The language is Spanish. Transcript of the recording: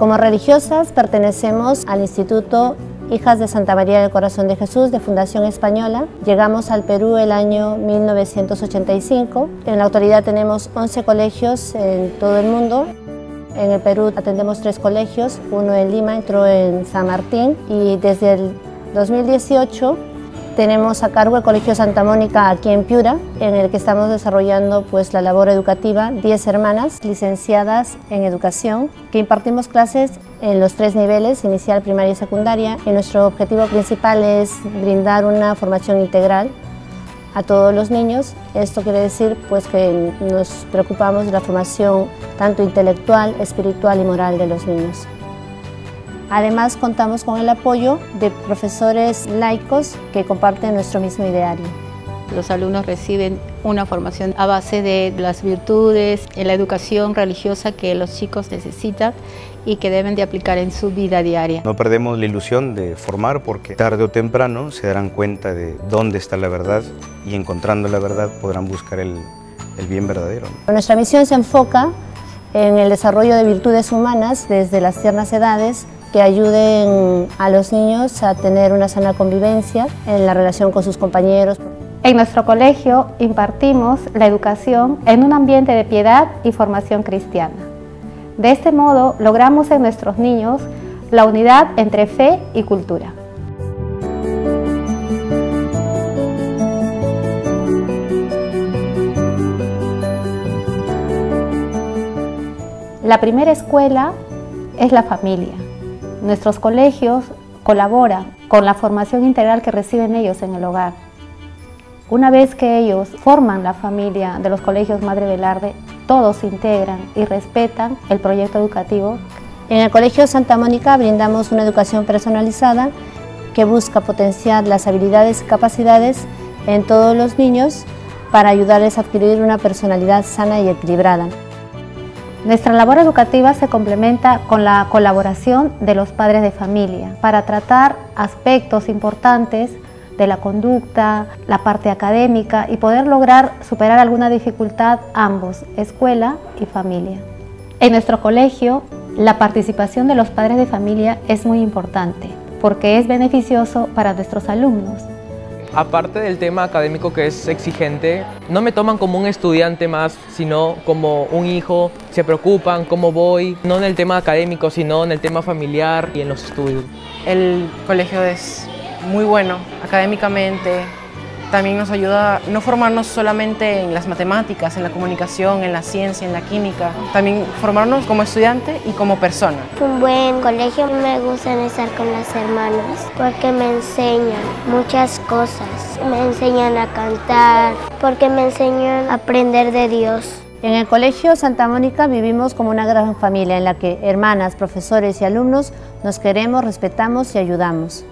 Como religiosas pertenecemos al Instituto Hijas de Santa María del Corazón de Jesús de Fundación Española. Llegamos al Perú el año 1985. En la actualidad tenemos 11 colegios en todo el mundo. En el Perú atendemos tres colegios, uno en Lima, otro en San Martín y desde el 2018 tenemos a cargo el Colegio Santa Mónica aquí en Piura, en el que estamos desarrollando pues, la labor educativa, 10 hermanas licenciadas en educación, que impartimos clases en los tres niveles, inicial, primaria y secundaria. Y nuestro objetivo principal es brindar una formación integral a todos los niños. Esto quiere decir pues, que nos preocupamos de la formación tanto intelectual, espiritual y moral de los niños. Además, contamos con el apoyo de profesores laicos que comparten nuestro mismo ideario. Los alumnos reciben una formación a base de las virtudes, en la educación religiosa que los chicos necesitan y que deben de aplicar en su vida diaria. No perdemos la ilusión de formar porque tarde o temprano se darán cuenta de dónde está la verdad y encontrando la verdad podrán buscar el, el bien verdadero. Nuestra misión se enfoca en el desarrollo de virtudes humanas desde las tiernas edades que ayuden a los niños a tener una sana convivencia en la relación con sus compañeros. En nuestro colegio impartimos la educación en un ambiente de piedad y formación cristiana. De este modo logramos en nuestros niños la unidad entre fe y cultura. La primera escuela es la familia. Nuestros colegios colaboran con la formación integral que reciben ellos en el hogar. Una vez que ellos forman la familia de los colegios Madre Velarde, todos integran y respetan el proyecto educativo. En el Colegio Santa Mónica brindamos una educación personalizada que busca potenciar las habilidades y capacidades en todos los niños para ayudarles a adquirir una personalidad sana y equilibrada. Nuestra labor educativa se complementa con la colaboración de los padres de familia para tratar aspectos importantes de la conducta, la parte académica y poder lograr superar alguna dificultad ambos, escuela y familia. En nuestro colegio, la participación de los padres de familia es muy importante porque es beneficioso para nuestros alumnos. Aparte del tema académico que es exigente, no me toman como un estudiante más, sino como un hijo. Se preocupan cómo voy, no en el tema académico, sino en el tema familiar y en los estudios. El colegio es muy bueno académicamente, también nos ayuda a no formarnos solamente en las matemáticas, en la comunicación, en la ciencia, en la química, también formarnos como estudiante y como persona. Un buen colegio me gusta estar con las hermanas porque me enseñan muchas cosas. Me enseñan a cantar, porque me enseñan a aprender de Dios. En el Colegio Santa Mónica vivimos como una gran familia en la que hermanas, profesores y alumnos nos queremos, respetamos y ayudamos.